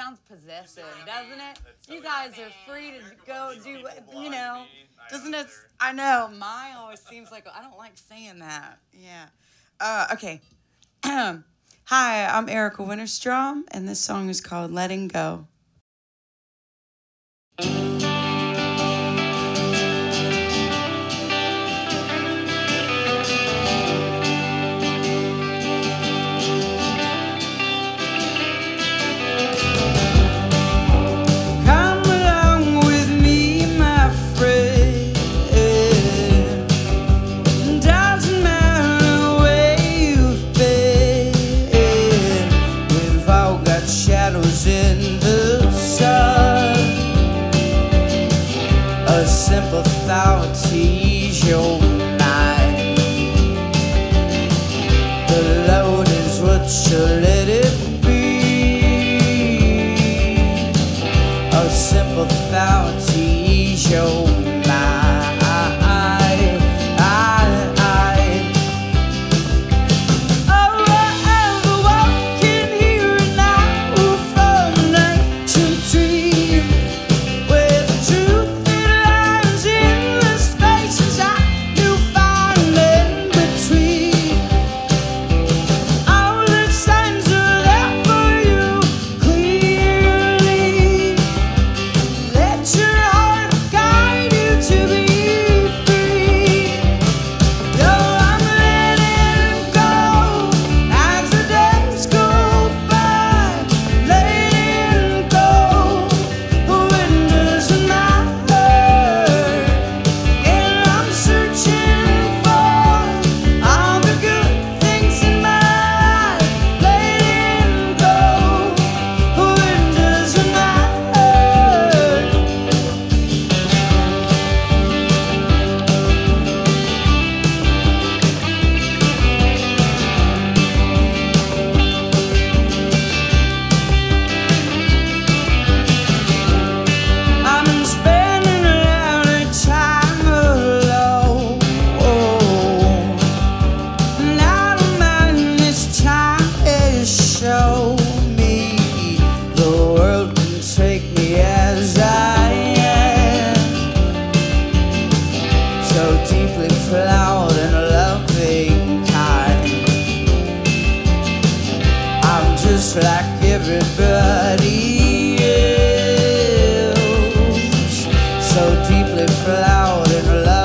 sounds possessive, doesn't it? You guys are free to go do, you know. Doesn't it? I know. My always seems like I don't like saying that. Yeah. Uh, okay. Hi, I'm Erika Wennerstrom, and this song is called Letting Go. should everybody else. So deeply flawed in love.